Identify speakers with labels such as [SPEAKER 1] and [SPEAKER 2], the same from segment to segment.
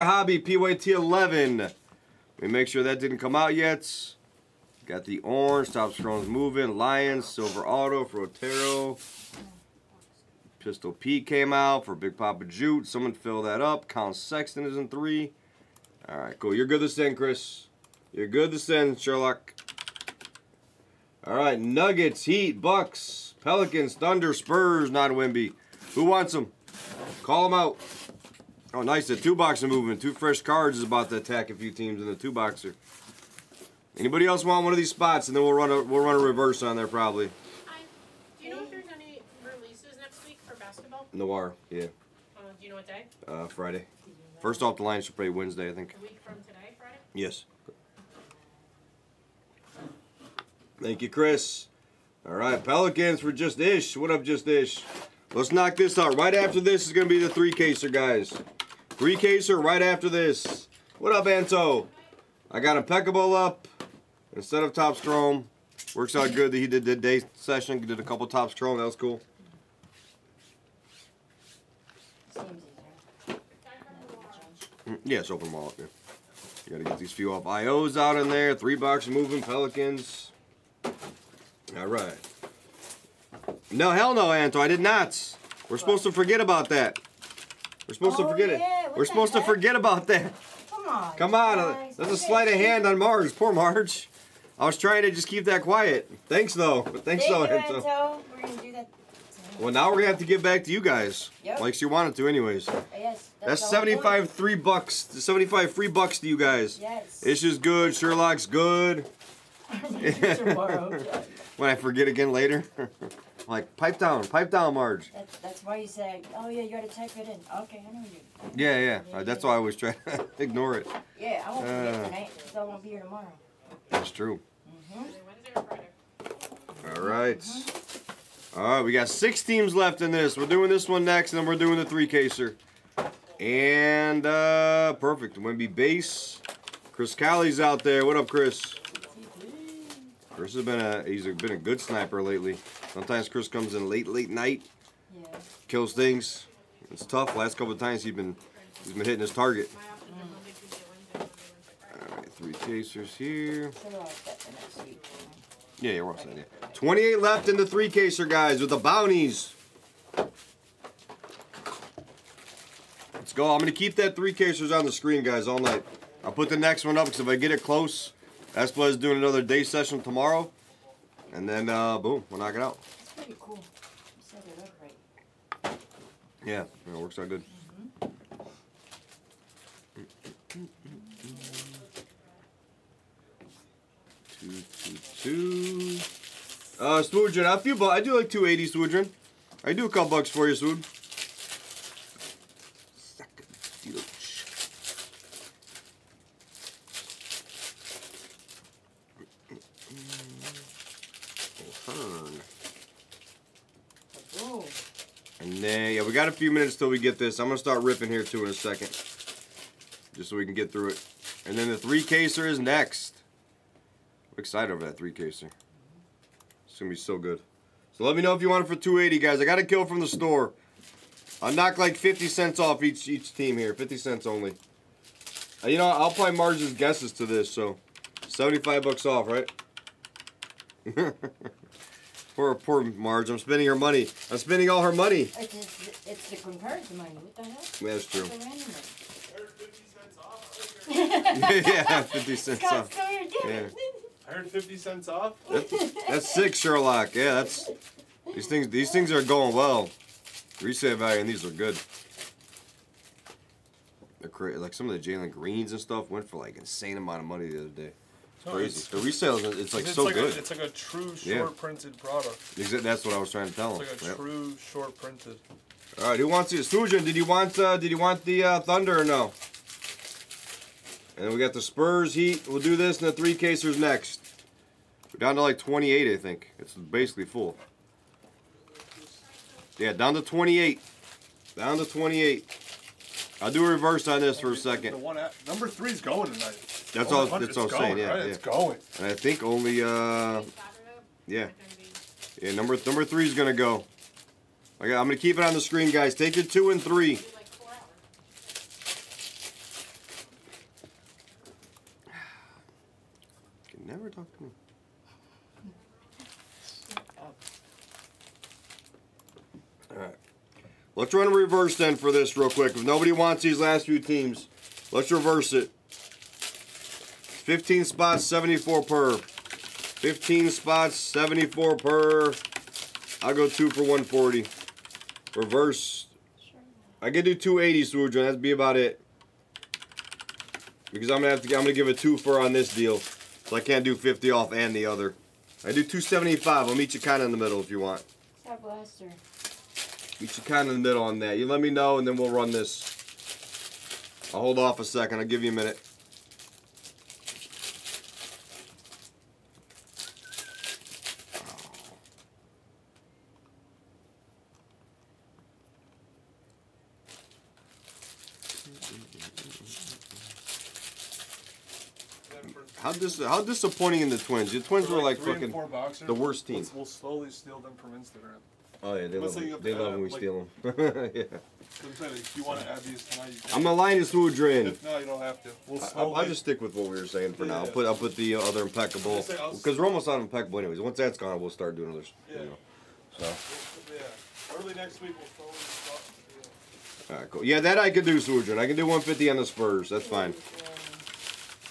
[SPEAKER 1] Hobby PYT 11. Let me make sure that didn't come out yet. Got the orange, top scrolls moving, Lions, silver auto for Otero. Pistol P came out for Big Papa Jute. Someone fill that up. Count Sexton is in three. All right, cool. You're good to send, Chris. You're good to send, Sherlock. All right, Nuggets, Heat, Bucks, Pelicans, Thunder, Spurs, not Wemby. Who wants them? Call them out. Oh, nice. The two boxer movement. Two fresh cards is about to attack a few teams in the two boxer. Anybody else want one of these spots? And then we'll run a we'll run a reverse on there probably.
[SPEAKER 2] Hi. Do you know if there's any releases next week for basketball?
[SPEAKER 1] Noir, yeah.
[SPEAKER 2] Uh, do you know what day?
[SPEAKER 1] Uh, Friday. First off the line should play Wednesday, I think.
[SPEAKER 2] A week from today, Friday?
[SPEAKER 1] Yes. Thank you, Chris. All right, Pelicans for Just Ish. What up, Just Ish? Let's knock this out. Right after this is going to be the three caser, guys. Three right after this. What up, Anto? I got Impeccable up instead of Top Strom. Works out good that he did the day session. Did a couple Top Strom. That was cool. Mm, Yeah, it's open wallet. Yeah. You gotta get these few off. IOs out in there. Three box moving Pelicans. All right. No, hell no, Anto. I did not. We're supposed to forget about that. We're supposed to
[SPEAKER 3] Oh,
[SPEAKER 1] forget
[SPEAKER 3] yeah,
[SPEAKER 1] it.
[SPEAKER 3] What
[SPEAKER 1] We're supposed to forget about that.
[SPEAKER 3] Come on.
[SPEAKER 1] Come on. uh,
[SPEAKER 3] guys.
[SPEAKER 1] There's a sleight of hand on Marge. Poor Marge. I was trying to just keep that quiet. Thanks, though. But thanks,
[SPEAKER 3] Thank
[SPEAKER 1] though,
[SPEAKER 3] you,
[SPEAKER 1] Anto.
[SPEAKER 3] Anto. We're gonna do that.
[SPEAKER 1] Well, now we're gonna have to give back to you guys,
[SPEAKER 3] Yep.
[SPEAKER 1] like she wanted to, anyways.
[SPEAKER 3] Yes.
[SPEAKER 1] That's
[SPEAKER 3] the whole point.
[SPEAKER 1] 75 three bucks. 75 free bucks to you guys.
[SPEAKER 3] Yes.
[SPEAKER 1] Ish is good. Sherlock's good. When I forget again later, I'm like pipe down, pipe down, Marge.
[SPEAKER 3] That's, that's why you say, oh yeah, you gotta type it in. Okay, I know you.
[SPEAKER 1] Yeah, yeah. Uh, that's why I always try to ignore it.
[SPEAKER 3] Yeah, I won't be
[SPEAKER 1] Uh.
[SPEAKER 3] tonight because I won't be here tomorrow.
[SPEAKER 1] That's true.
[SPEAKER 3] hmm
[SPEAKER 2] Is it Wednesday or Friday?
[SPEAKER 1] All right. All right, we got six teams left in this. We're doing this one next, and then we're doing the three caser. And uh perfect. Wemby base. Chris Callie's out there. What up, Chris? Chris has been a he's been a good sniper lately. Sometimes Chris comes in late, late night,
[SPEAKER 3] Yeah.
[SPEAKER 1] kills things. It's tough. Last couple of times he's been he's been hitting his target.
[SPEAKER 2] My options are Monday, Tuesday, Wednesday, Monday, Wednesday, Friday.
[SPEAKER 1] All right, three casers here.
[SPEAKER 3] So I'll get the next week.
[SPEAKER 1] Yeah, yeah, we're all set. Yeah. 28 left in the three caser, guys, with the bounties. Let's go. I'm gonna keep that three casers on the screen, guys, all night. I'll put the next one up because if I get it close, Espa is doing another day session tomorrow, and then uh, boom, we'll knock it out.
[SPEAKER 3] It's pretty cool. You set it up right.
[SPEAKER 1] Yeah, yeah, it works out good. Two, two, two. Uh, Swoodrin, I feel, bu- I do like 280, Swoodrin. I do a couple bucks for you, Swood. Hearn.
[SPEAKER 3] Boom.
[SPEAKER 1] And then, yeah, we got a few minutes till we get this. I'm gonna start ripping here too in a second, just so we can get through it. And then the three caser is next. I'm excited over that three caser. It's gonna be so good. So let me know if you want it for 280, guys. I got a kill from the store. I'll knock like 50 cents off each each team here. 50 cents only. You know, I'll apply Marge's guesses to this, so 75 bucks off, right? poor, poor Marge. I'm spending her money. I'm spending all her money.
[SPEAKER 3] It's, it's, it's the concurrent money. What the hell?
[SPEAKER 1] That's true.
[SPEAKER 3] It's the random
[SPEAKER 1] yeah, 50 cents
[SPEAKER 3] Scott
[SPEAKER 1] off.
[SPEAKER 3] Sawyer
[SPEAKER 1] Yeah.
[SPEAKER 3] it.
[SPEAKER 4] I heard 50 cents off.
[SPEAKER 1] That's, that's sick, Sherlock. Yeah, that's these things. These things are going well. Resale value and these are good. They're cra- like some of the Jalen Greens and stuff went for like insane amount of money the other day.
[SPEAKER 4] No,
[SPEAKER 1] Crazy.
[SPEAKER 4] it's-
[SPEAKER 1] The resale, is- it's like
[SPEAKER 4] it's
[SPEAKER 1] so
[SPEAKER 4] like
[SPEAKER 1] good.
[SPEAKER 4] A, it's like a true short
[SPEAKER 1] Yeah.
[SPEAKER 4] printed product.
[SPEAKER 1] Exa- That's what I was trying to tell
[SPEAKER 4] It's
[SPEAKER 1] him.
[SPEAKER 4] like a
[SPEAKER 1] Yep.
[SPEAKER 4] true short printed.
[SPEAKER 1] All right, who wants the Sujan, did you want? Uh, did you want the uh, Thunder or no? And then we got the Spurs Heat. We'll do this and the three casers next. We're down to like 28, I think. It's basically full. Yeah, down to 28. Down to 28. I'll do a reverse on this for a
[SPEAKER 4] The
[SPEAKER 1] second.
[SPEAKER 4] one at, number three's going tonight.
[SPEAKER 1] That's all. That's all I'm
[SPEAKER 4] going,
[SPEAKER 1] saying. Yeah,
[SPEAKER 4] right?
[SPEAKER 1] yeah,
[SPEAKER 4] it's going.
[SPEAKER 1] And I think only. Uh, yeah, yeah. Number number three is gonna go. I'm gonna keep it on the screen, guys. Take your two and three.
[SPEAKER 2] can
[SPEAKER 1] never talk to me. All right. Let's run a reverse then for this real quick. If nobody wants these last few teams, let's reverse it. 15 spots, 74 per. 15 spots, 74 per. I'll go two for 140. Reverse. I can do 280, Swoodron. That'd be about it. Because I'm gonna have to. I'm gonna give a two for on this deal, so I can't do 50 off and the other. I do 275. I'll meet you kind of in the middle if you want.
[SPEAKER 3] Stop blaster.
[SPEAKER 1] Meet you kind of in the middle on that. You let me know, and then we'll run this. I'll hold off a second. I'll give you a minute. How dis- how disappointing in the Twins? The Twins were like fucking the worst team.
[SPEAKER 4] We'll, we'll slowly steal them from Instagram.
[SPEAKER 1] Oh yeah, they
[SPEAKER 4] Let's
[SPEAKER 1] love they love when we
[SPEAKER 4] like-
[SPEAKER 1] steal them. yeah.
[SPEAKER 4] I'm saying, if you want to add these tonight, you can.
[SPEAKER 1] I'm the Linus Woodrin.
[SPEAKER 4] If not, you don't have to. We'll
[SPEAKER 1] I, I'll, I'll just stick with what we were saying for now. I'll put I'll put the other impeccable
[SPEAKER 4] I'll say I'll-
[SPEAKER 1] because we're almost on impeccable anyways. Once that's gone, we'll start doing others.
[SPEAKER 4] Yeah.
[SPEAKER 1] You know. So
[SPEAKER 4] yeah. Early next week, we'll slowly start. Yeah.
[SPEAKER 1] all right, cool. Yeah, that I could do, Swoodrin. I can do 150 on the Spurs. That's fine.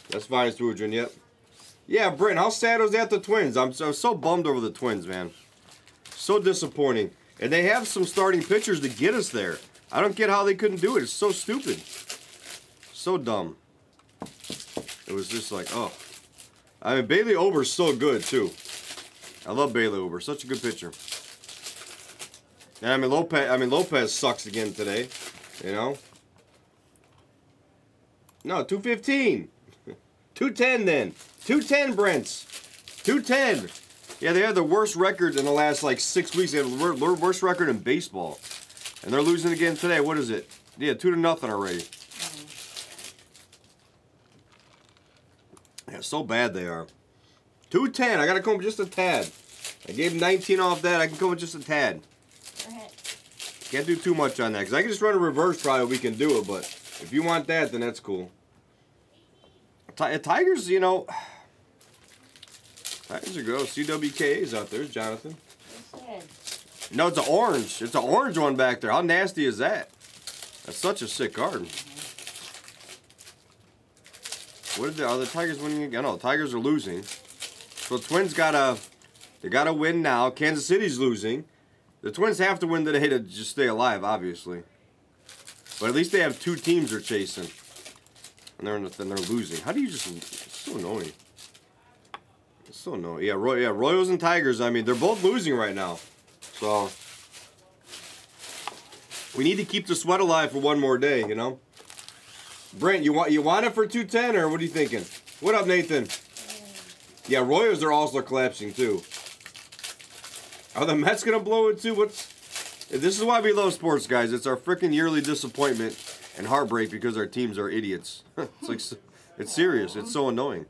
[SPEAKER 1] That's fine, Swoodrin. Yep. Yeah, Brent. How sad was that? The Twins. I'm so, so bummed over the Twins, man. So disappointing. And they have some starting pitchers to get us there. I don't get how they couldn't do it. It's so stupid. So dumb. It was just like, oh. I mean, Bailey Ober's so good, too. I love Bailey Ober. Such a good pitcher. And I mean, Lopez, I mean, Lopez sucks again today. You know? No, 215. 210 then. 210, Brents. 210. Yeah, they had the worst record in the last like six weeks. They had the wor- wor- worst record in baseball. And they're losing again today. What is it? Yeah, two to nothing already. Yeah, so bad they are. 210. I gotta come with just a tad. I gave 19 off that. I can come with just a tad. Can't do too much on that because I can just run a reverse. Probably we can do it, but if you want that, then that's cool. Ti- uh, Tigers, you know, Tigers are good. CWK's out there, Jonathan. No, it's an orange. It's an orange one back there. How nasty is that? That's such a sick card. What are the are the Tigers winning again? No, the Tigers are losing. So the Twins gotta they gotta win now. Kansas City's losing. The Twins have to win today to just stay alive, obviously. But at least they have two teams they're chasing, and they're and they're losing. How do you just? It's so annoying. It's so annoying. Yeah, Roy, yeah, Royals and Tigers. I mean, they're both losing right now. So we need to keep the sweat alive for one more day, you know. Brent, you want you want it for two ten or what are you thinking? What up, Nathan? Yeah, Royals are also collapsing too. Are the Mets gonna blow it too? What's this is why we love sports, guys. It's our freaking yearly disappointment and heartbreak because our teams are idiots. it's like it's serious. It's so annoying.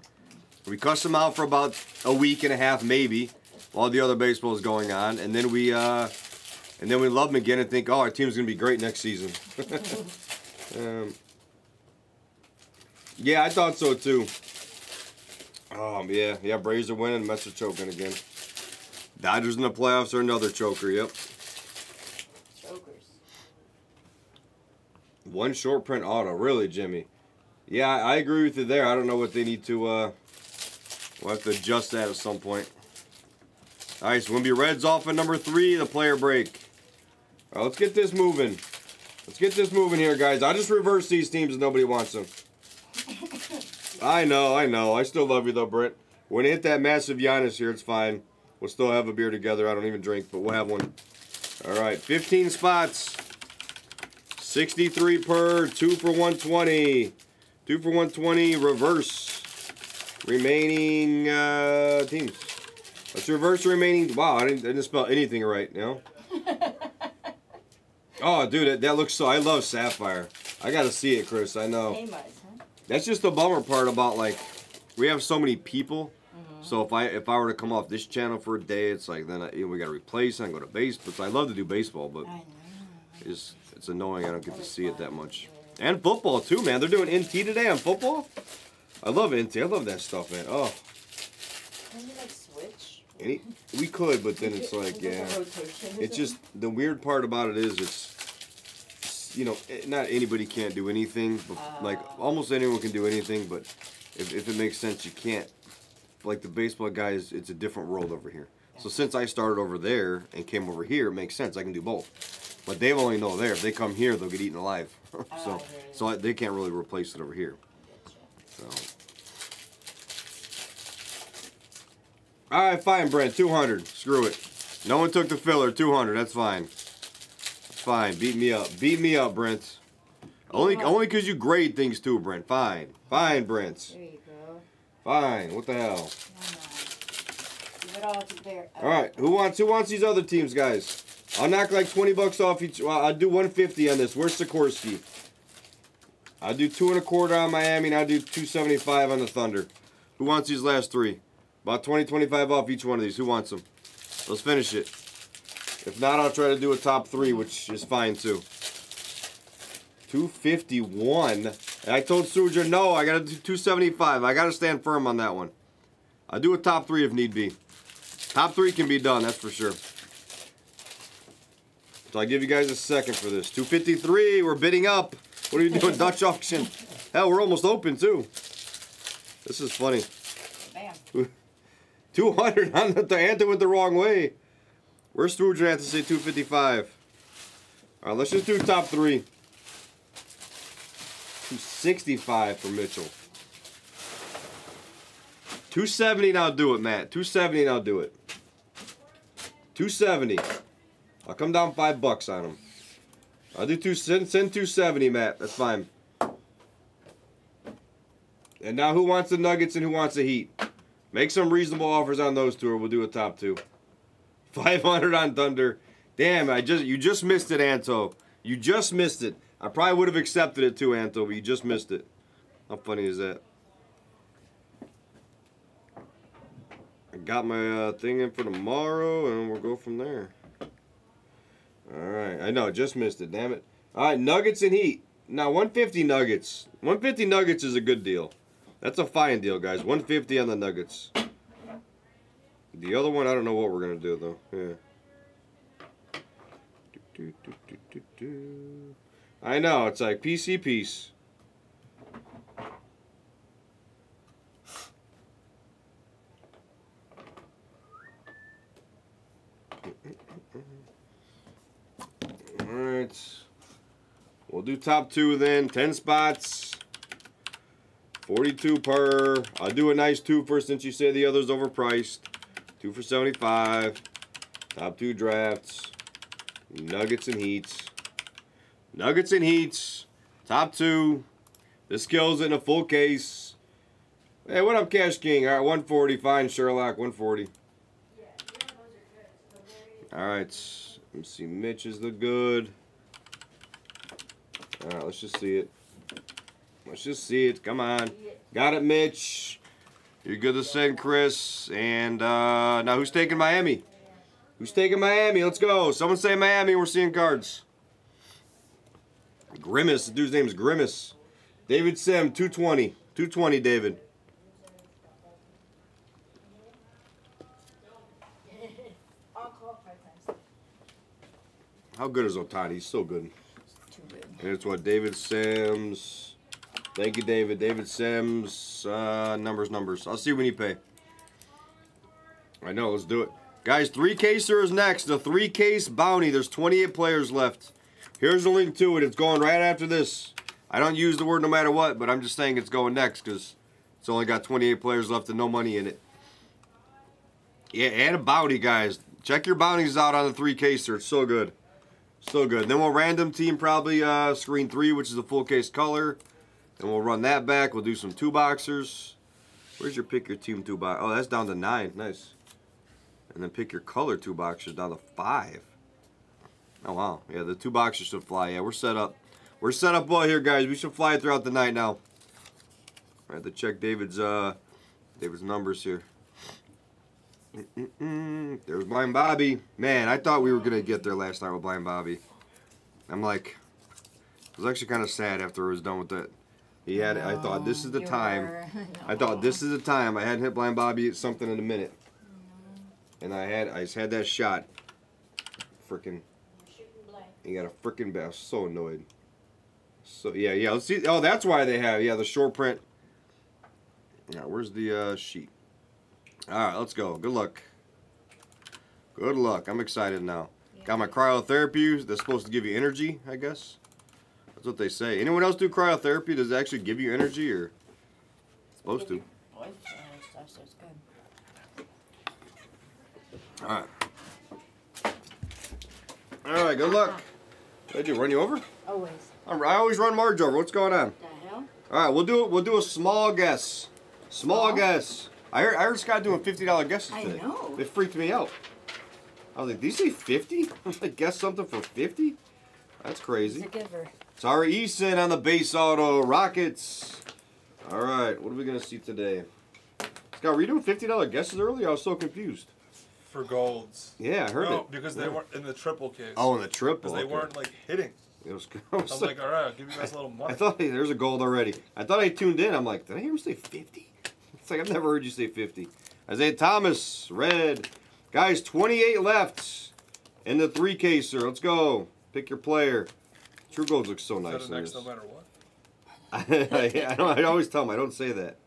[SPEAKER 1] We cuss them out for about a week and a half, maybe, while the other baseball is going on, and then we uh, and then we love them again and think, oh, our team's gonna be great next season. um, yeah, I thought so too. Um, yeah, yeah, Braves are winning, Mets are choking again. Dodgers in the playoffs are another choker. Yep, one short print auto, really, Jimmy. Yeah, I, I agree with you there. I don't know what they need to. uh We'll have to adjust that at some point. All right, so be Reds off at number three, the player break. All right, let's get this moving. Let's get this moving here, guys. I'll just reverse these teams if nobody wants them. I know, I know. I still love you though, Britt. When you hit that massive Giannis here, it's fine. We'll still have a beer together. I don't even drink, but we'll have one. All right, 15 spots. 63 per, two for 120. Two for 120, reverse. Remaining uh, teams. Let's reverse the remaining. Wow, I didn't, I didn't spell anything right, you know? oh, dude, that, that looks so. I love Sapphire. I gotta see it, Chris. I know.
[SPEAKER 3] Huh?
[SPEAKER 1] That's just the bummer part about like we have so many people. So if I if I were to come off this channel for a day, it's like then I, you know, we got to replace and go to baseball. So I love to do baseball, but
[SPEAKER 3] I know.
[SPEAKER 1] it's it's annoying. I don't get to see it that much. And football too, man. They're doing NT today on football. I love NT. I love that stuff, man. Oh,
[SPEAKER 3] Can you like switch?
[SPEAKER 1] Any, we could, but then it's like, yeah.
[SPEAKER 3] a rotation or
[SPEAKER 1] It's just the weird part about it is it's, you know, eh, not anybody can't do anything. But like
[SPEAKER 3] Ah.
[SPEAKER 1] almost anyone can do anything, but if, if it makes sense, you can't. Like the baseball guys, it's a different world over here. So since I started over there and came over here, it makes sense. I can do both. But they only know there. If they come here, they'll get eaten alive. so
[SPEAKER 3] yeah.
[SPEAKER 1] so I, they can't really replace it over here. So. All right, fine, Brent. Two hundred. Screw it. No one took the filler. Two hundred. That's fine. That's fine. Beat me up. Beat me up, Brent. Only, only because you grade things too, Brent. Fine. Fine, Brent.
[SPEAKER 3] There you go.
[SPEAKER 1] Fine. What the hell?
[SPEAKER 3] All.
[SPEAKER 1] All right. Who wants? Who wants these other teams, guys? I'll knock like twenty bucks off each. Well, I'll do one fifty on this. Where's Sikorsky? I'll do two and a quarter on Miami, and I'll do two seventy five on the Thunder. Who wants these last three? About 20, 25 off each one of these. Who wants them? Let's finish it. If not, I'll try to do a top three, which is fine too. 251. And I told Suja, no, I gotta do 275. I gotta stand firm on that one. I'll do a top three if need be. Top three can be done, that's for sure. So I give you guys a second for this. 253, we're bidding up. What are you doing, Dutch auction? Hell, we're almost open too. This is funny.
[SPEAKER 3] Bam.
[SPEAKER 1] 200 on the, the Anthem went the wrong way. Where's Scrooge have to say 255? All right, let's just do top three. 265 for Mitchell. 270 and I'll do it, Matt. 270 and I'll do it. 270. I'll come down five bucks on him. I'll do two. Send, send 270, Matt. That's fine. And now, who wants the Nuggets and who wants the Heat? Make some reasonable offers on those two, or we'll do a top two. 500 on Thunder. Damn, I just you just missed it, Anto. You just missed it. I probably would have accepted it too, Anto, but you just missed it. How funny is that? I got my uh, thing in for tomorrow, and we'll go from there. All right, I know, just missed it. Damn it. All right, Nuggets and Heat. Now 150 Nuggets. 150 Nuggets is a good deal. That's a fine deal, guys. 150 on the Nuggets. The other one, I don't know what we're gonna do though. Yeah. I know it's like PC piece. All right. We'll do top two then. Ten spots. 42 per. I'll do a nice two for since you say the other's overpriced. Two for 75. Top two drafts. Nuggets and Heats. Nuggets and Heats. Top two. This kills it in a full case. Hey, what up, Cash King? All right, 140. Fine, Sherlock. 140. All right. Let me see. Mitch's the good. All right, let's just see it. Let's just see it. Come on. Got it, Mitch. You're good to send, Chris. And uh, now who's taking Miami? Who's taking Miami? Let's go. Someone say Miami. We're seeing cards. Grimace. The dude's name is Grimace. David Sim, 220. 220, David.
[SPEAKER 3] I'll call five times.
[SPEAKER 1] How good is Ohtani? He's so good.
[SPEAKER 3] Too good.
[SPEAKER 1] And it's what David Sims. Thank you, David. David Sims. Uh, numbers, numbers. I'll see when you pay. I know. Let's do it, guys. Three caser is next. The three case bounty. There's 28 players left. Here's the link to it. It's going right after this. I don't use the word no matter what, but I'm just saying it's going next because it's only got 28 players left and no money in it. Yeah, and a bounty, guys. Check your bounties out on the three caser. It's so good. So good. Then we'll random team probably uh, screen three, which is a full case color. And we'll run that back. We'll do some two boxers. Where's your pick your team two box? Oh, that's down to nine. Nice. And then pick your color two boxers down to five. Oh wow. Yeah, the two boxers should fly. Yeah, we're set up. We're set up well here, guys. We should fly throughout the night now. I have to check David's uh David's numbers here. There's Blind Bobby. Man, I thought we were gonna get there last night with Blind Bobby. I'm like, I was actually kind of sad after I was done with it. He had. I thought this is the time.
[SPEAKER 3] were-
[SPEAKER 1] I thought this is the time. I hadn't hit blind Bobby something in a minute, and I had. I just had that shot. Freaking. He got a freaking. Was so annoyed. So yeah, yeah. Let's see. Oh, that's why they have. Yeah, the short print. Now, where's the uh, sheet? All right, let's go. Good luck. Good luck. I'm excited now. Got my cryotherapy. That's supposed to give you energy, I guess. That's what they say. Anyone else do cryotherapy? Does it actually give you energy or? Supposed to.
[SPEAKER 3] Uh, stuff, so it's good.
[SPEAKER 1] All right. All right. Good luck. Did you run you over?
[SPEAKER 3] Always.
[SPEAKER 1] I'm, I always run Marge over. What's going on?
[SPEAKER 3] The hell?
[SPEAKER 1] All right, we'll do it. We'll do a small guess. Small
[SPEAKER 3] Small?
[SPEAKER 1] guess. I heard. I heard Scott doing fifty dollar guesses
[SPEAKER 3] I
[SPEAKER 1] today.
[SPEAKER 3] know.
[SPEAKER 1] It freaked me out. I was like, "Did you say 50? like, guess something for 50? That's
[SPEAKER 3] He's
[SPEAKER 1] crazy."
[SPEAKER 3] a giver.
[SPEAKER 1] Sorry, Eason on the base auto Rockets. All right, what are we gonna see today? Scott, were you doing fifty dollar guesses earlier? I was so confused.
[SPEAKER 4] For golds.
[SPEAKER 1] Yeah, I heard
[SPEAKER 4] no,
[SPEAKER 1] it.
[SPEAKER 4] because they
[SPEAKER 1] Yeah.
[SPEAKER 4] weren't in the triple case.
[SPEAKER 1] Oh, in the triple.
[SPEAKER 4] Because they
[SPEAKER 1] okay.
[SPEAKER 4] weren't like hitting.
[SPEAKER 1] It was. I was
[SPEAKER 4] I'm
[SPEAKER 1] like,
[SPEAKER 4] like, all right, I'll give you guys a little money.
[SPEAKER 1] I thought hey, there's a gold already. I thought I tuned in. I'm like, did I hear him say 50? It's like I've never heard you say 50. Isaiah Thomas, red. Guys, 28 left in the three caser. Let's go. Pick your player. True Gold looks so nice
[SPEAKER 4] next no matter what?
[SPEAKER 1] I, don't, I always tell him I don't say that.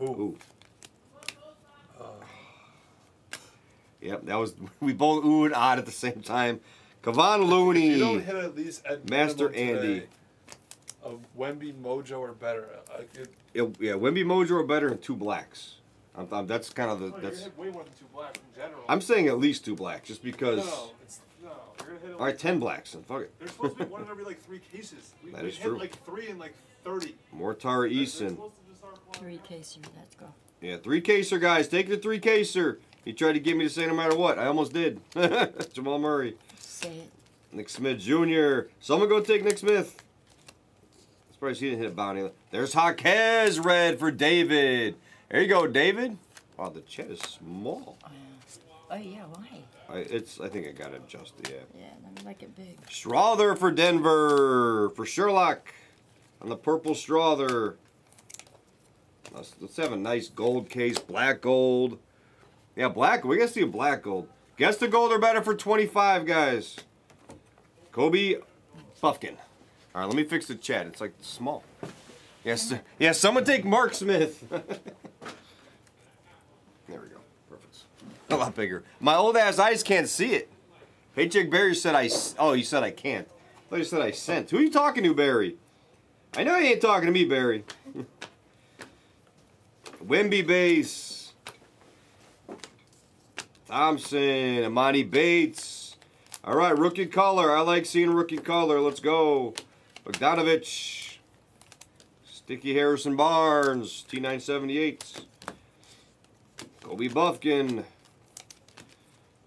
[SPEAKER 4] Ooh.
[SPEAKER 1] Ooh.
[SPEAKER 4] Uh,
[SPEAKER 1] Yep, that was we both oohed and ah at the same time.
[SPEAKER 4] If
[SPEAKER 1] Looney.
[SPEAKER 4] you don't hit at least at
[SPEAKER 1] Master Andy.
[SPEAKER 4] today Of Wemby, Mojo, or better. I could,
[SPEAKER 1] It- yeah, Wemby Mojo or better than two blacks. I'm, I'm- that's kind of the
[SPEAKER 4] oh, you're
[SPEAKER 1] that's.
[SPEAKER 4] gonna hit way more than two blacks in general.
[SPEAKER 1] I'm saying at least two blacks, just because.
[SPEAKER 4] No, it's no. You're gonna hit.
[SPEAKER 1] All right, ten blacks and fuck it.
[SPEAKER 4] There's supposed to be one in every like three cases. We,
[SPEAKER 1] That
[SPEAKER 4] we
[SPEAKER 1] is
[SPEAKER 4] hit
[SPEAKER 1] true.
[SPEAKER 4] like three in like thirty.
[SPEAKER 1] Mortar
[SPEAKER 4] They're
[SPEAKER 1] Eason.
[SPEAKER 4] supposed to just start
[SPEAKER 3] Three
[SPEAKER 4] flying.
[SPEAKER 3] caser. Let's go.
[SPEAKER 1] Yeah, three caser guys. Take the three caser. He tried to get me to say no matter what. I almost did. Jamal Murray,
[SPEAKER 3] Say it.
[SPEAKER 1] Nick Smith Jr. Someone go take Nick Smith. Surprised he didn't hit a bounty. There's Jaquez red for David. There you go, David. Wow, the chat is small.
[SPEAKER 3] Oh, yeah. Oh, yeah. Why?
[SPEAKER 1] I, it's. I think I got it adjusted. Yeah.
[SPEAKER 3] Yeah, let me make it big.
[SPEAKER 1] Strawther for Denver for Sherlock on the purple Strawther. Let's, let's have a nice gold case, black gold. Yeah, black. We gotta see a black gold. Guess the gold are better for 25, guys. Kobe Buffkin. All right, let me fix the chat. It's like small. Yes, yes. Someone take Mark Smith. there we go. Perfect. A lot bigger. My old ass eyes can't see it. Paycheck Barry said I. Oh, you said I can't. I thought you said I sent. Who are you talking to, Barry? I know you ain't talking to me, Barry. Wemby base. Thompson, Amani Bates. All right, rookie color. I like seeing rookie color. Let's go. Bogdanovich. Sticky Harrison Barnes. T978. Kobe Buffkin.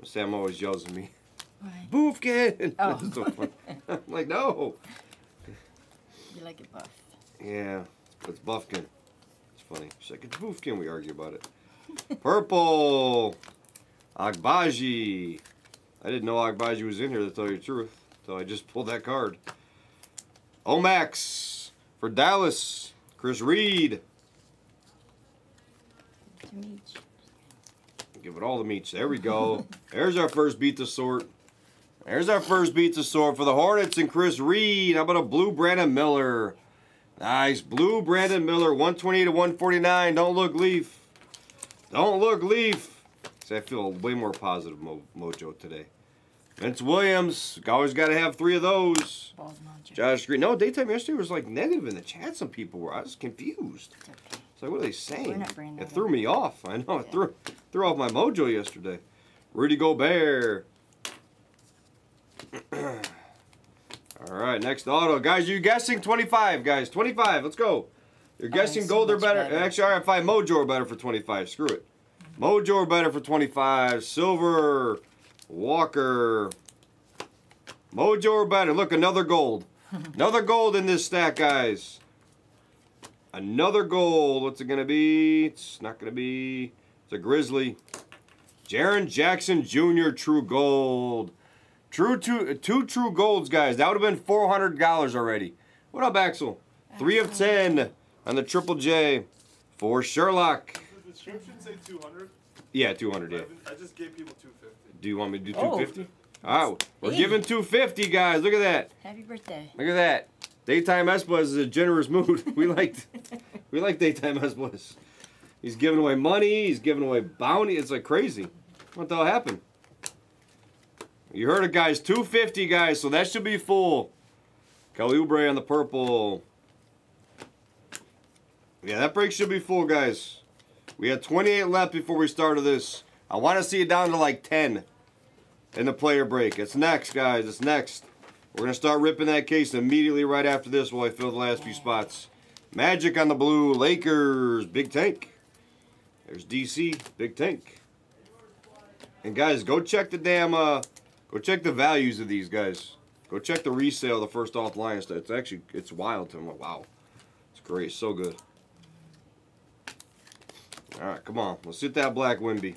[SPEAKER 1] Sam always yells at me.
[SPEAKER 3] Why?
[SPEAKER 1] Boofkin.
[SPEAKER 3] Oh.
[SPEAKER 1] That's so funny. I'm like, no.
[SPEAKER 3] You like it buff.
[SPEAKER 1] Yeah, it's Buffkin. It's funny. She's like, it's Boofkin. We argue about it. Purple. Agbaji. I didn't know Agbaji was in here, to tell you the truth. So I just pulled that card. Omax for Dallas. Chris Reed.
[SPEAKER 3] To.
[SPEAKER 1] Give it all the meats. There we go. There's our first beat to sort. There's our first beat to sort for the Hornets and Chris Reed. How about a blue Brandon Miller? Nice. Blue Brandon Miller, 128 to 149. Don't look Leaf. Don't look Leaf. See, I feel way more positive mo- mojo today. Vince Williams. Always got to have three of those. Josh Green. No, daytime yesterday was like negative in the chat. Some people were. I was confused.
[SPEAKER 3] It's okay.
[SPEAKER 1] It's like, what are they saying? It threw me off. I know. It threw, threw off my mojo yesterday. Rudy Gobert. All right, next auto. Guys, you guessing 25, guys. 25. Let's go. You're guessing
[SPEAKER 3] so
[SPEAKER 1] gold or better.
[SPEAKER 3] better.
[SPEAKER 1] Actually, all right, fine. Mojo are better for 25. Screw it. Mojo are better for 25. Silver. Walker. Mojo are better. Look, another gold. another gold in this stack, guys. Another gold. What's it going to be? It's not going to be. It's a Grizzly. Jaren Jackson Jr. True Gold. True two, two true golds, guys. That would have been $400 already. What up, Axel? Three of ten. on the Triple J for Sherlock.
[SPEAKER 4] Does the description say 200?
[SPEAKER 1] Yeah, 200, yeah.
[SPEAKER 4] I just gave people 250.
[SPEAKER 1] Do you want me to do
[SPEAKER 3] Oh.
[SPEAKER 1] 250? All right, we're giving 250, guys. Look at that.
[SPEAKER 3] Happy birthday.
[SPEAKER 1] Look at that. Daytime Espas is a generous mood. We like, we like Daytime Espas. He's giving away money. He's giving away bounty. It's like crazy. What the hell happened? You heard it, guys. 250, guys. So that should be full. Kelly Oubre on the purple. Yeah, that break should be full, guys. We had 28 left before we started this. I want to see it down to like 10 in the player break. It's next, guys. It's next. We're going to start ripping that case immediately right after this while I fill the last few spots. Magic on the blue. Lakers. Big tank. There's DC. Big tank. And guys, go check the damn, uh, go check the values of these guys. Go check the resale of the first off line stuff. It's actually, it's wild to me. Wow. It's great. So good. All right, come on. Let's hit that black Wemby.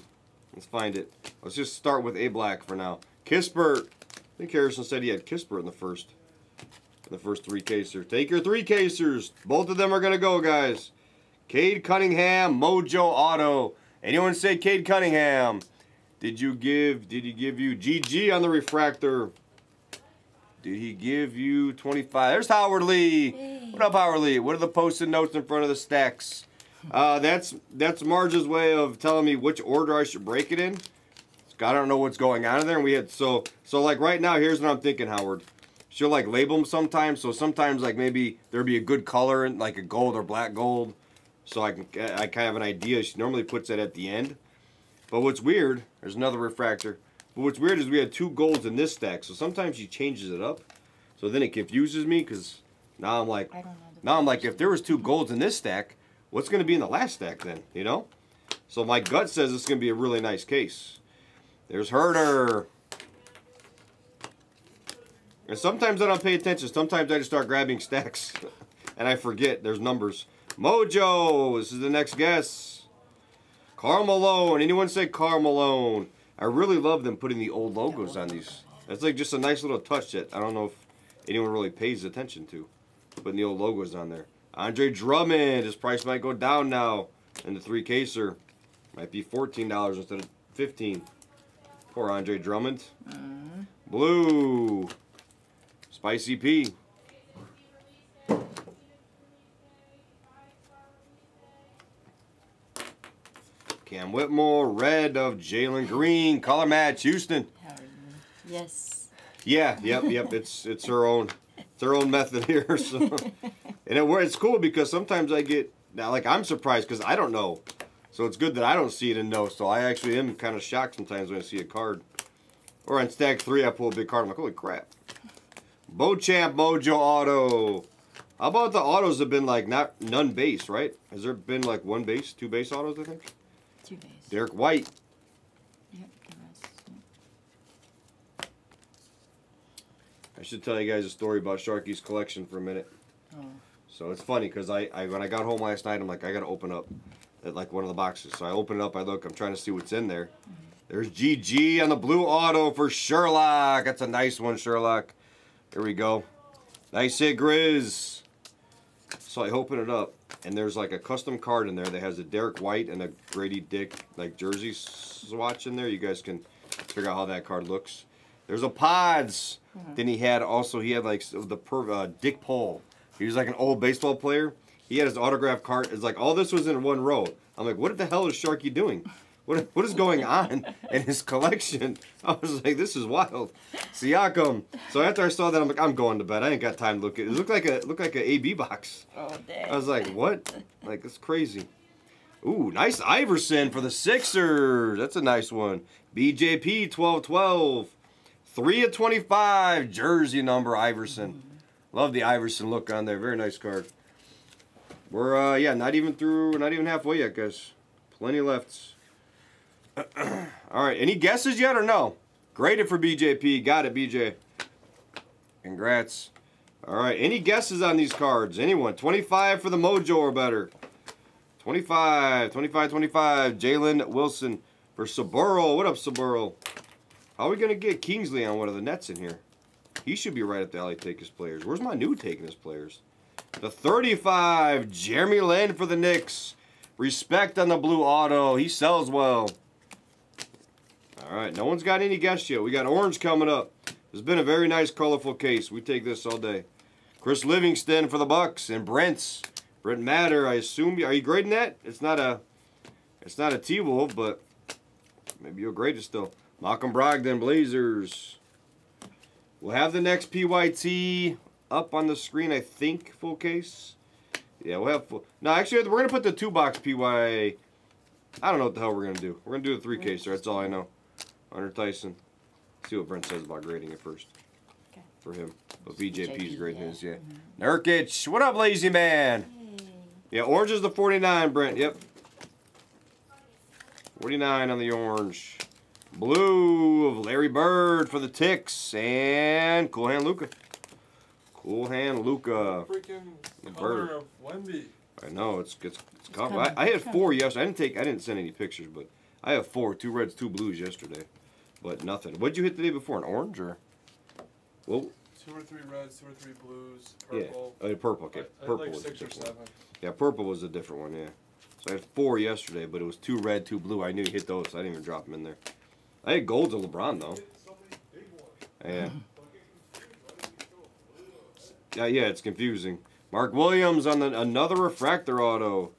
[SPEAKER 1] Let's find it. Let's just start with a black for now. Kispert. I think Harrison said he had Kispert in the first. In the first three casers. Take your three casers. Both of them are gonna go, guys. Cade Cunningham, Mojo Auto. Anyone say Cade Cunningham? Did you give? Did he give you GG on the refractor? Did he give you 25? There's Howard Lee.
[SPEAKER 3] Hey.
[SPEAKER 1] What up, Howard Lee? What are the post-it notes in front of the stacks? Uh, that's that's Marge's way of telling me which order I should break it in. I don't know what's going on in there. And we had so so like right now. Here's what I'm thinking, Howard. She'll like label them sometimes. So sometimes like maybe there'd be a good color in like a gold or black gold. So I can I kind of have an idea. She normally puts that at the end. But what's weird? There's another refractor. But what's weird is we had two golds in this stack. So sometimes she changes it up. So then it confuses me because now I'm like
[SPEAKER 3] I don't know.
[SPEAKER 1] Now I'm like, if there was two golds in this stack, what's going to be in the last stack then? You know? So my gut says it's going to be a really nice case. There's Herder. And sometimes I don't pay attention. Sometimes I just start grabbing stacks. and I forget there's numbers. Mojo. This is the next guess. Karl Malone. Anyone say Karl Malone? I really love them putting the old logos on these. That's like just a nice little touch that I don't know if anyone really pays attention to. Putting the old logos on there. Andre Drummond, his price might go down now. And the three caser might be fourteen dollars instead of fifteen. Poor Andre Drummond. Mm-hmm. Blue. Spicy P. Cam Whitmore, red of Jalen Green, color match, Houston.
[SPEAKER 3] Yes.
[SPEAKER 1] Yeah, yep, yep. It's it's her own, it's her own method here. So, and it, it's cool because sometimes I get now like I'm surprised because I don't know, so it's good that I don't see it and know. So I actually am kind of shocked sometimes when I see a card, or on stack three I pull a big card. I'm like, holy crap! Beauchamp Mojo Auto. How about the autos have been like not none base, right? Has there been like one base, two base autos? I think.
[SPEAKER 3] Two base.
[SPEAKER 1] Derrick White.
[SPEAKER 3] Yep. yep.
[SPEAKER 1] I should tell you guys a story about Sharky's collection for a minute.
[SPEAKER 3] Oh.
[SPEAKER 1] So it's funny because I, I when I got home last night, I'm like, I gotta open up at like one of the boxes. So I open it up, I look, I'm trying to see what's in there. There's GG on the blue auto for Sherlock. That's a nice one, Sherlock. Here we go. Nice hit, Grizz. So I open it up, and there's like a custom card in there that has a Derrick White and a Grady Dick like jersey swatch in there. You guys can figure out how that card looks. There's a Pods. Then he had also he had like the per, uh, Dick Pole. He was like an old baseball player. He had his autograph card. It's like all this was in one row. I'm like, what the hell is Sharky doing? What what is going on in his collection? I was like, this is wild. Siakam. So after I saw that, I'm like, I'm going to bed. I ain't got time to look at it. It looked like a looked like a AB box.
[SPEAKER 3] Oh, dang.
[SPEAKER 1] I was like, what? Like it's crazy. Ooh, nice Iverson for the Sixers. That's a nice one. BJP 1212. 3 of 25. Jersey number Iverson. Love the Iverson look on there. Very nice card. We're uh yeah, not even through not even halfway yet, guys. Plenty left. All right, any guesses yet or no? Graded for BJP. Got it, BJ. Congrats. All right, any guesses on these cards? Anyone? 25 for the Mojo or better. 25, 25, 25. Jalen Wilson for Saburo. What up, Saburo? How are we going to get Kingsley on one of the nets in here? He should be right up the alley taking his players. Where's my new taking his players? The 35, Jeremy Lin for the Knicks. Respect on the blue auto. He sells well. All right, no one's got any guests yet. We got orange coming up. It's been a very nice, colorful case. We take this all day. Chris Livingston for the Bucks and Brent's. Brent Matter, I assume. Are you grading that? It's not a, it's not a T-Wolf, but maybe you'll grade it still. Malcolm Brogdon, Blazers. We'll have the next PYT up on the screen, I think, full case. Yeah, we'll have full. No, actually, we're going to put the two box PY. I don't know what the hell we're going to do. We're going to do the three case, that's all I know. Hunter Tyson. See what Brent says about grading it first.
[SPEAKER 3] Okay.
[SPEAKER 1] For him. But VJP's
[SPEAKER 3] VJP,
[SPEAKER 1] grading
[SPEAKER 3] yeah.
[SPEAKER 1] his, yeah. Mm-hmm. Nurkic, what up, lazy man? Yeah, orange is the 49, Brent. Yep. 49 on the orange. Blue of Larry Bird for the Ticks. And Cool Hand Luca. Cool Hand Luca.
[SPEAKER 4] Freaking
[SPEAKER 1] the
[SPEAKER 4] color
[SPEAKER 1] bird.
[SPEAKER 4] of Wemby.
[SPEAKER 1] I know it's it's, it's, com-
[SPEAKER 3] coming,
[SPEAKER 1] I, I had four yesterday. I didn't take I didn't send any pictures, but I have four, two reds, two blues yesterday, but nothing. What'd you hit the day before? An orange or? Well,
[SPEAKER 4] Two or three reds, two or three blues,
[SPEAKER 1] yeah,
[SPEAKER 4] purple.
[SPEAKER 1] uh, purple. Okay,
[SPEAKER 4] I, I had
[SPEAKER 1] purple
[SPEAKER 4] like
[SPEAKER 1] was a
[SPEAKER 4] or
[SPEAKER 1] different
[SPEAKER 4] seven.
[SPEAKER 1] one. Yeah, purple was a different one. Yeah, so I had four yesterday, but it was two red, two blue. I knew you hit those. So I didn't even drop them in there. I had golds of LeBron though. Yeah. Yeah, yeah, it's confusing. Mark Williams on the another refractor auto.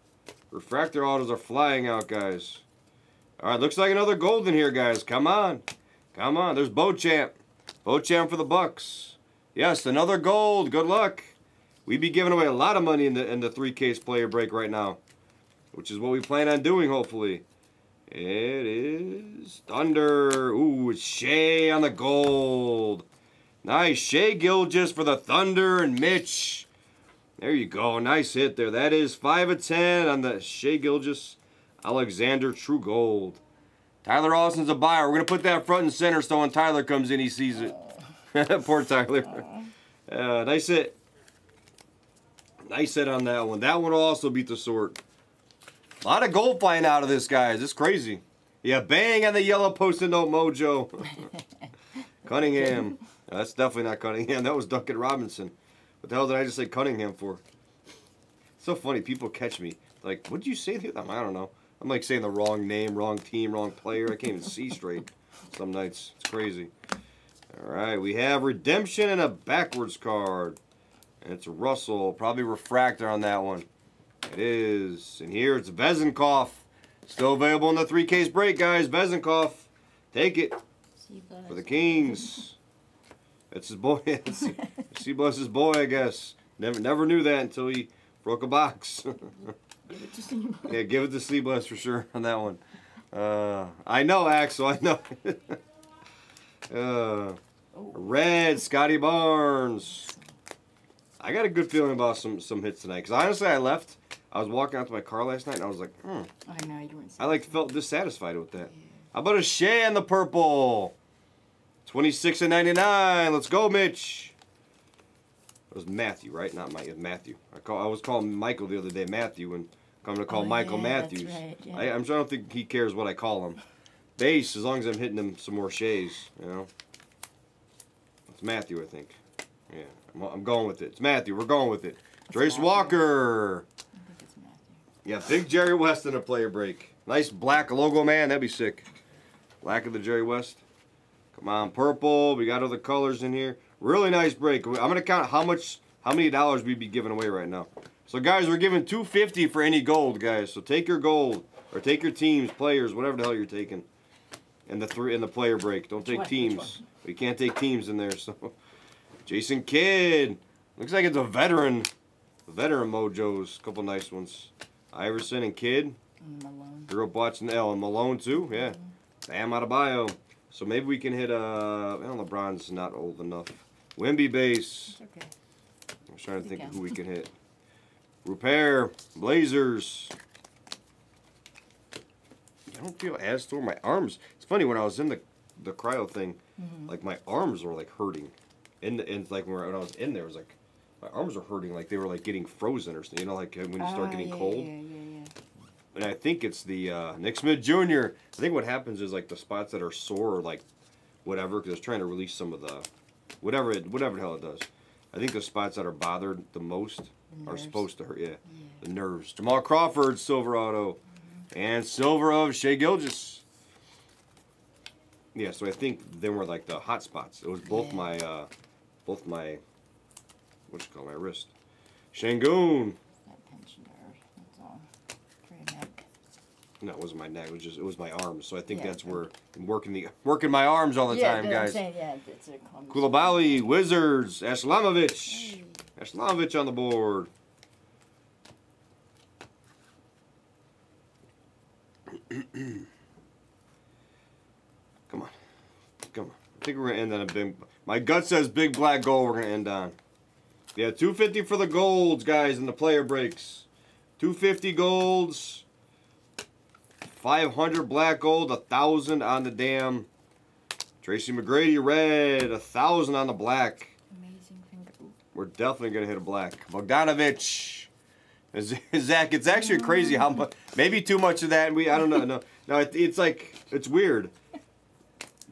[SPEAKER 1] Refractor autos are flying out, guys. All right, looks like another gold in here, guys. Come on, come on. There's Beauchamp. Beauchamp for the Bucks. Yes, another gold. Good luck. We'd be giving away a lot of money in the in the three case player break right now, which is what we plan on doing. Hopefully, it is Thunder. Ooh, it's Shai on the gold. Nice. Shai Gilgeous for the Thunder and Mitch. There you go. Nice hit there. That is 5 of 10 on the Shea Gilgis Alexander True Gold. Tyler Austin's a buyer. We're going to put that front and center so when Tyler comes in, he sees it. Poor Tyler. Uh, nice hit. Nice hit on that one. That one will also beat the sort. A lot of gold flying out of this, guys. It's crazy. Yeah, bang on the yellow post-it note mojo. Cunningham. No, that's definitely not Cunningham. That was Duncan Robinson. What the hell did I just say Cunningham for? so funny. People catch me. Like, what did you say? the other- I don't know. I'm like saying the wrong name, wrong team, wrong player. I can't even see straight some nights. It's crazy. All right, we have redemption and a backwards card. And it's Russell, probably refractor on that one. It is. And here it's Vezenkov. Still available in the three case break, guys. Vezenkov. Take it for the Kings. That's his boy. Bless his boy, I guess. Never never knew that until he broke a box.
[SPEAKER 3] Give it to Steve.
[SPEAKER 1] yeah, give it to bless for sure on that one. Uh, I know Axel. I know. uh, red Scottie Barnes. I got a good feeling about some some hits tonight. Cause honestly, I left. I was walking out to my car last night and I was like, hmm.
[SPEAKER 3] I know you weren't.
[SPEAKER 1] I like felt dissatisfied with that. How about a Shai on the purple? 26 and 99. Let's go, Mitch. It was Matthew, right? Not Mike. It was Matthew. I call. I was calling Michael the other day Matthew, and come to call
[SPEAKER 3] Oh,
[SPEAKER 1] Michael
[SPEAKER 3] yeah,
[SPEAKER 1] Matthews.
[SPEAKER 3] right, yeah.
[SPEAKER 1] I, I'm sure I don't think he cares what I call him. Base, as long as I'm hitting him some more Shays, you know. It's Matthew, I think. Yeah, I'm, I'm going with it. It's Matthew. We're going with it. Trace
[SPEAKER 3] Matthew.
[SPEAKER 1] Walker.
[SPEAKER 3] I think it's Matthew.
[SPEAKER 1] Yeah, big Jerry West in a player break. Nice black logo, man. That'd be sick. Black of the Jerry West. Come on, purple. We got other colors in here. Really nice break. I'm gonna count how much, how many dollars we'd be giving away right now. So guys, we're giving 250 for any gold, guys. So take your gold or take your teams, players, whatever the hell you're taking. and the three in the player break. Don't take teams. We can't take teams in there. So, Jason Kidd. Looks like it's a veteran. Veteran mojos. Couple nice ones. Iverson and Kidd.
[SPEAKER 3] And Malone.
[SPEAKER 1] Grew up watching L and Malone too. Yeah. Bam out of bio. So maybe we can hit uh well LeBron's not old enough. Wemby base.
[SPEAKER 3] It's okay.
[SPEAKER 1] I'm trying to think of who we can hit. Repair. Blazers. I don't feel as sore. My arms. It's funny when I was in the the cryo thing,
[SPEAKER 3] Mm-hmm.
[SPEAKER 1] like my arms were like hurting. In the in like when I was in there, it was like my arms were hurting, like they were like getting frozen or something. You know, like uh, when you start
[SPEAKER 3] Ah,
[SPEAKER 1] getting
[SPEAKER 3] yeah,
[SPEAKER 1] cold.
[SPEAKER 3] Yeah, yeah, yeah.
[SPEAKER 1] And I think it's the uh, Nick Smith Jr. I think what happens is like the spots that are sore or like whatever, because it's trying to release some of the whatever it whatever the hell it does. I think the spots that are bothered the most are supposed to hurt. Yeah, the nerves. Jamal Crawford, silver auto, and silver of Shai Gilgeous. Yeah, so I think they were like the hot spots. It was both my, uh, both my, what you call my wrist. Shangoon.
[SPEAKER 3] That pinched nerve. That's all. For your neck.
[SPEAKER 1] No, it wasn't my neck. It was just it was my arms. So I think
[SPEAKER 3] Yeah,
[SPEAKER 1] that's
[SPEAKER 3] okay.
[SPEAKER 1] where I'm working the working my arms all the
[SPEAKER 3] yeah,
[SPEAKER 1] time,
[SPEAKER 3] that's what I'm
[SPEAKER 1] guys.
[SPEAKER 3] saying, yeah, it's a
[SPEAKER 1] Coulibaly, Wizards, Aslamovich.
[SPEAKER 3] Hey.
[SPEAKER 1] Aslamovich on the board. Come on. Come on. I think we're gonna end on a big my gut says big black goal we're gonna end on. Yeah, 250 for the golds, guys, and the player breaks. 250 golds. 500 black gold, a thousand on the damn Tracy McGrady red, a thousand on the black.
[SPEAKER 3] Amazing finger.
[SPEAKER 1] We're definitely gonna hit a black. Bogdanovich. Zach, it's actually crazy how much. Maybe too much of that. And we, I don't know. No, no, it, it's like it's weird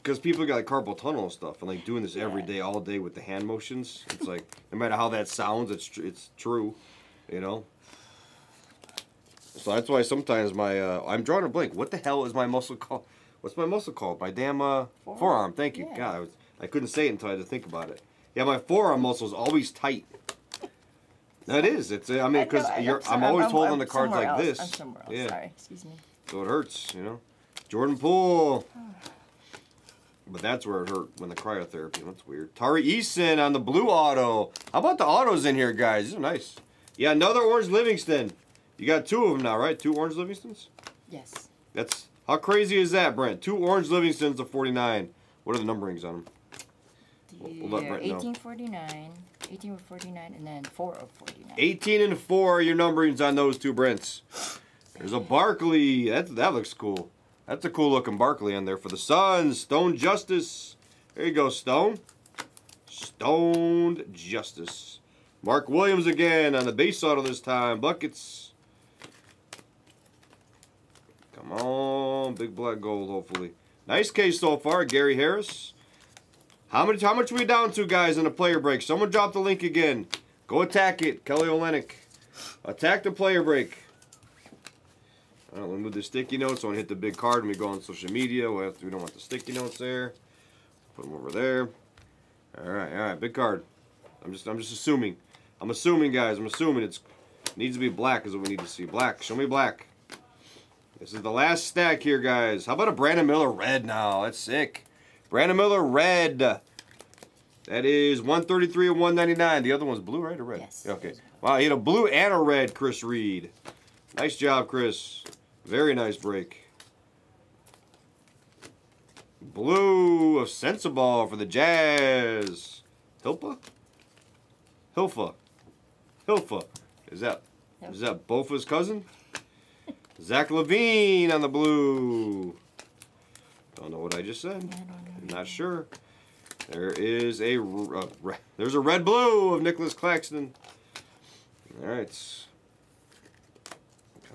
[SPEAKER 1] because people got like carpal tunnel and stuff, and like doing this every day, all day with the hand motions. It's like no matter how that sounds, it's tr- it's true, you know. So that's why sometimes my uh, I'm drawing a blank. What the hell is my muscle called? What's my muscle called? My damn uh, forearm.
[SPEAKER 3] Forearm.
[SPEAKER 1] Thank you.
[SPEAKER 3] Yeah.
[SPEAKER 1] God, I was I couldn't say it until I had to think about it. Yeah, my forearm muscle is always tight. That is. It's. I mean, because you're.
[SPEAKER 3] I'm
[SPEAKER 1] I'm always
[SPEAKER 3] I'm-
[SPEAKER 1] holding
[SPEAKER 3] I'm
[SPEAKER 1] the cards like
[SPEAKER 3] else.
[SPEAKER 1] this.
[SPEAKER 3] I'm somewhere else.
[SPEAKER 1] Yeah.
[SPEAKER 3] Sorry, excuse me.
[SPEAKER 1] So it hurts, you know. Jordan Poole. But that's where it hurt when the cryotherapy. That's weird. Tari Eason on the blue auto. How about the autos in here, guys? These are nice. Yeah, another orange Livingston. You got two of them now, right? Two orange Livingstons.
[SPEAKER 3] Yes.
[SPEAKER 1] That's how crazy is that, Brent? Two orange Livingstons to 49. What are the numberings on them? We'll- we'll let
[SPEAKER 3] They're
[SPEAKER 1] Brett know.
[SPEAKER 3] 1849, 18 with 49, and then 4 of 49.
[SPEAKER 1] 18 and 4 are your numberings on those two Brents. There's a Barkley. That, that looks cool. That's a cool looking Barkley on there for the Suns. Stone Justice. There you go, Stone. Stoned Justice. Mark Williams again on the base auto this time. Buckets. Come on. Big black gold, hopefully. Nice case so far. Gary Harris. How much how much we down to, guys, in the player break? Someone drop the link again. Go attack it. Kelly Olynyk. Attack the player break. All right, me move the sticky notes. I want to hit the big card when we go on social media. We, have to, we don't want the sticky notes there. Put them over there. All right, all right, big card. I'm just, I'm just assuming. I'm assuming, guys. I'm assuming it's needs to be black is what we need to see. Black. Show me black. This is the last stack here, guys. How about a Brandon Miller red now? That's sick. Brandon Miller red. That is 133 and 199. The other one's blue, right, or red?
[SPEAKER 3] Yes.
[SPEAKER 1] Okay. Wow, he had a blue and a red, Chris Reed. Nice job, Chris. Very nice break. Blue of Sensabaugh for the Jazz. Hilpa? Hilfa. Hilfa. Is that is that Bofa's cousin? Zach LaVine on the blue. Don't know what I just said.
[SPEAKER 3] I don't know.
[SPEAKER 1] I'm not sure. There is a uh, re- there's a red blue of Nicholas Claxton. All right.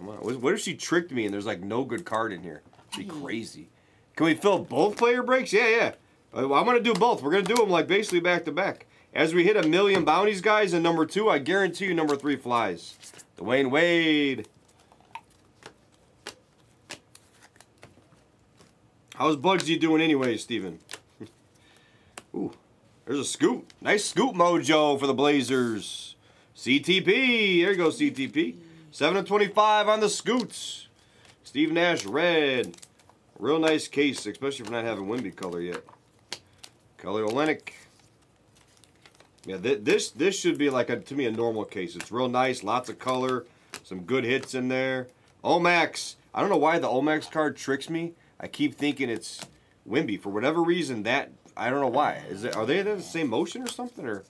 [SPEAKER 1] Come on. What if she tricked me and there's like no good card in here? Be crazy. Can we fill both player breaks? Yeah, yeah. I'm gonna do both. We're gonna do them like basically back to back. As we hit a million bounties, guys, in number two, I guarantee you number three flies. Dwyane Wade. How's Bugsy doing anyway, Steven? Ooh, there's a scoop. Nice scoop mojo for the Blazers. CTP. There you go, CTP. 7 of 25 on the scoots. Steve Nash, red. Real nice case, especially for not having Wemby color yet. Kelly Olynyk. Yeah, th- this this should be like a to me a normal case. It's real nice, lots of color, some good hits in there. Omax. I don't know why the Omax card tricks me. I keep thinking it's Wemby for whatever reason. That I don't know why. Is it are they in the same motion or something or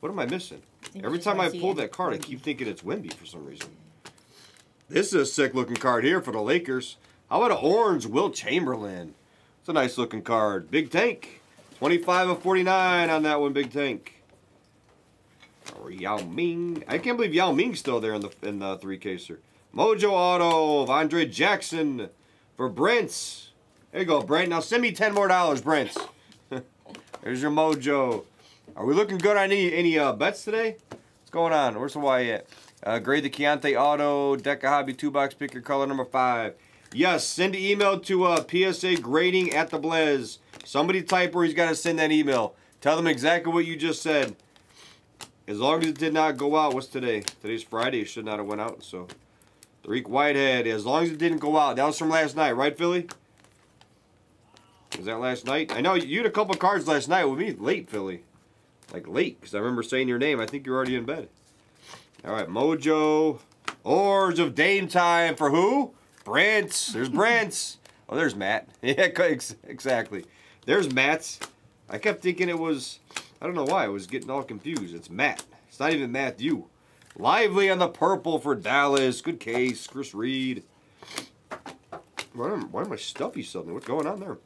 [SPEAKER 1] what am I missing? Every time I pull that card, I keep thinking it's Wemby for some reason. This is a sick looking card here for the Lakers. How about an orange Wilt Chamberlain? It's a nice looking card. Big Tank. 25 of 49 on that one, Big Tank. Or Yao Ming. I can't believe Yao Ming's still there in the in the three caser. Mojo Auto of Andre Jackson for Brents. There you go, Brent. Now send me ten more dollars, Brent. There's your Mojo. Are we looking good on any any uh, bets today? What's going on? Where's Hawaii at? Uh, grade the Keyonte Auto, Deca Hobby 2 box, pick your color number 5. Yes, send an email to uh, PSA grading at the Blez. Somebody type where he's got to send that email. Tell them exactly what you just said. As long as it did not go out, what's today? Today's Friday. It should not have went out. So, Dariq Whitehead. As long as it didn't go out. That was from last night, right, Philly? Was that last night? I know you had a couple cards last night with me. Late, Philly. Like late, because I remember saying your name. I think you're already in bed. All right, Mojo. Oars of Dame Time for who? Brent. There's Brent. Oh, there's Matt. Yeah, exactly. There's Matt's. I kept thinking it was, I don't know why, I was getting all confused. It's Matt. It's not even Matthew. Lively on the purple for Dallas. Good case. Chris Reed. Why am, why am I stuffy suddenly? What's going on there?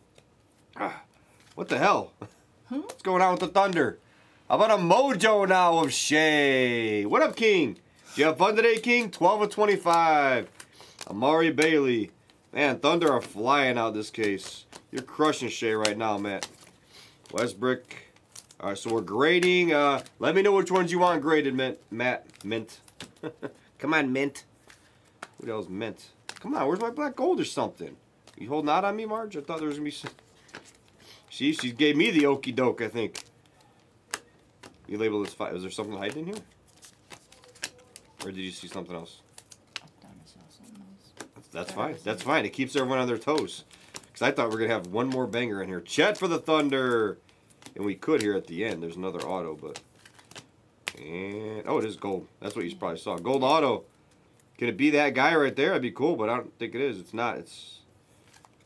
[SPEAKER 1] Ah, what the hell? What's going on with the Thunder? How about a mojo now of Shai? What up, King? Did you have fun today, King? 12 of 25. Amari Bailey. Man, Thunder are flying out this case. You're crushing Shai right now, Matt. Westbrook. All right, so we're grading. Uh, let me know which ones you want graded, Mint. Matt. Mint. Come on, Mint. Who the hell's Mint? Come on, where's my black gold or something? You holding out on me, Marge? I thought there was going to be some... She, she gave me the okey doke, I think. You label this five. Is there something hiding in here? Or did you see something else?
[SPEAKER 3] Something else.
[SPEAKER 1] That's, that's fine. That's fine. It keeps everyone on their toes. Because I thought we are going to have one more banger in here. Chet for the Thunder. And we could here at the end. There's another auto, but... And... Oh, it is gold. That's what you probably saw. Gold auto. Can it be that guy right there? That'd be cool, but I don't think it is. It's not. It's...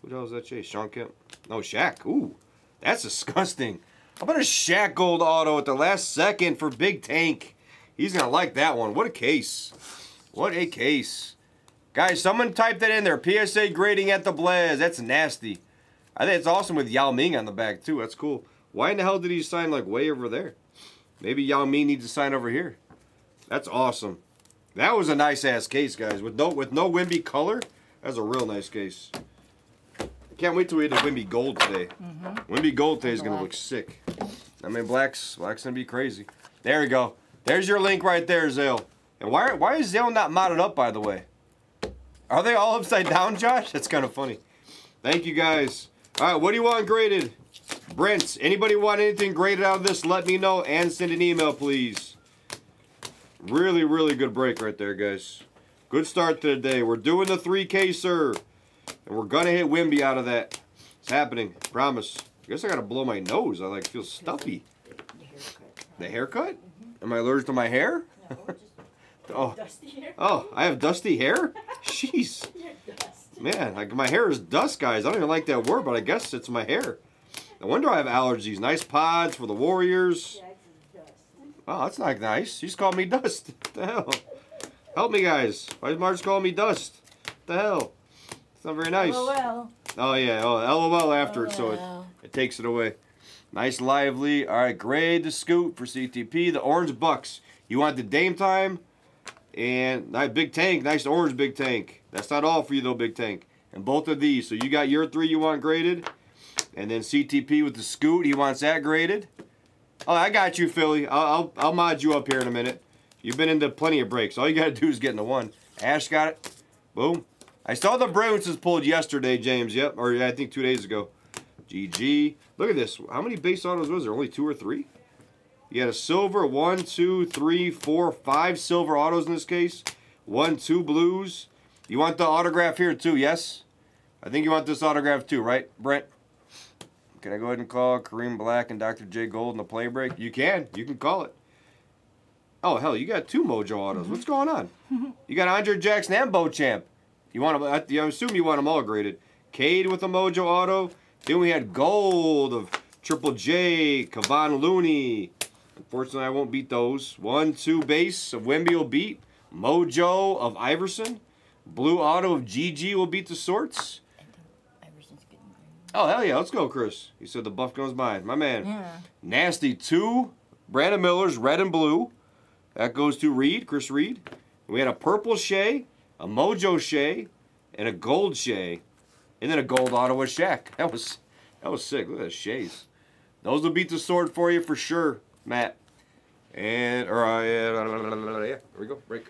[SPEAKER 1] Who the hell is that Chase? Shawn Kemp? No, Shaq. Ooh. That's disgusting. How about a Gold auto at the last second for Big Tank? He's going to like that one. What a case. What a case. Guys, someone type that in there. PSA grading at the Blez. That's nasty. I think it's awesome with Yao Ming on the back, too. That's cool. Why in the hell did he sign, like, way over there? Maybe Yao Ming needs to sign over here. That's awesome. That was a nice-ass case, guys. With no, with no Wemby color, that's a real nice case. Can't wait till we get the Wemby Gold today.
[SPEAKER 3] Mm-hmm.
[SPEAKER 1] Wemby Gold today is gonna look sick. I mean, black's black's gonna be crazy. There we go. There's your link right there, Zale. And why why is Zale not modded up, by the way? Are they all upside down, Josh? That's kind of funny. Thank you guys. All right, what do you want graded? Brent, anybody want anything graded out of this? Let me know and send an email, please. Really, really good break right there, guys. Good start to the day. We're doing the 3K, sir. And we're gonna hit Wemby out of that. It's happening. Promise. I guess I gotta blow my nose. I like feel stuffy.
[SPEAKER 3] The haircut.
[SPEAKER 1] The haircut? Am I allergic to my hair?
[SPEAKER 3] No,
[SPEAKER 1] Oh,
[SPEAKER 3] dusty hair.
[SPEAKER 1] oh, I have dusty hair. Jeez, man, like my hair is dust, guys. I don't even like that word, but I guess it's my hair. No wonder I have allergies. Nice pods for the Warriors. Oh, that's not nice. Just called me dust. What the hell? Help me, guys. Why is Marge calling me dust? What the hell? Not very nice.
[SPEAKER 3] Oh.
[SPEAKER 1] Oh yeah, oh LOL after it, so it, it takes it away. Nice lively. All right, grade the scoot for CTP. The orange bucks. You want the Dame time, and nice big tank. Nice orange big tank. That's not all for you though, big tank. And both of these. So you got your three you want graded, and then CTP with the scoot. He wants that graded. Oh, I got you, Philly. I'll I'll, I'll mod you up here in a minute. You've been into plenty of breaks. All you gotta do is get into one. Ash got it. Boom. I saw the Bruins pulled yesterday, James. Yep, or yeah, I think two days ago. GG. Look at this. How many base autos was there? Only two or three? You had a silver. One, two, three, four, five silver autos in this case. One, two blues. You want the autograph here too, yes? I think you want this autograph too, right, Brent? Can I go ahead and call Kareem Black and Dr. J Gold in the play break? You can. You can call it. Oh, hell, you got two Mojo autos. What's going on? You got Andre Jackson and Beauchamp. You want them? I assume you want them all graded. Cade with a Mojo auto. Then we had gold of Triple J, Kevon Looney. Unfortunately, I won't beat those. One, two base of Wemby will beat. Mojo of Iverson. Blue auto of GG will beat the sorts.
[SPEAKER 3] Iverson's getting green.
[SPEAKER 1] Oh, hell yeah. Let's go, Chris. He said the buff goes mine. My man.
[SPEAKER 3] Yeah.
[SPEAKER 1] Nasty two Brandon Miller's red and blue. That goes to Reed, Chris Reed. We had a purple Shai, a Mojo Shai, and a gold Shai, and then a gold Ottawa Shaq. That was that was sick. Look at the Shais. Those will beat the sword for you for sure, Matt. And or uh, yeah, yeah, there we go. Break.